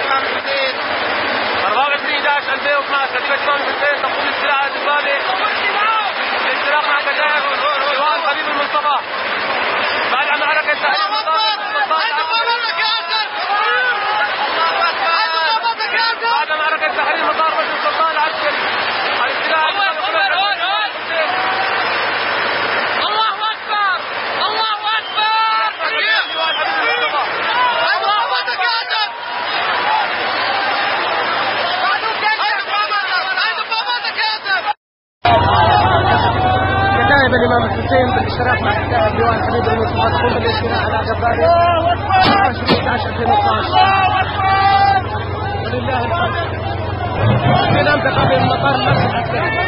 الامام الحسين 24 11 2012 كتيبه الامام الحسين الإمام الحسين بالاشتراك مع كتائب ديوان حبيب المصطفى تقوم بالاستيلاء على جباري 24 11 2012 ولله الحمد. في منطقه من مطار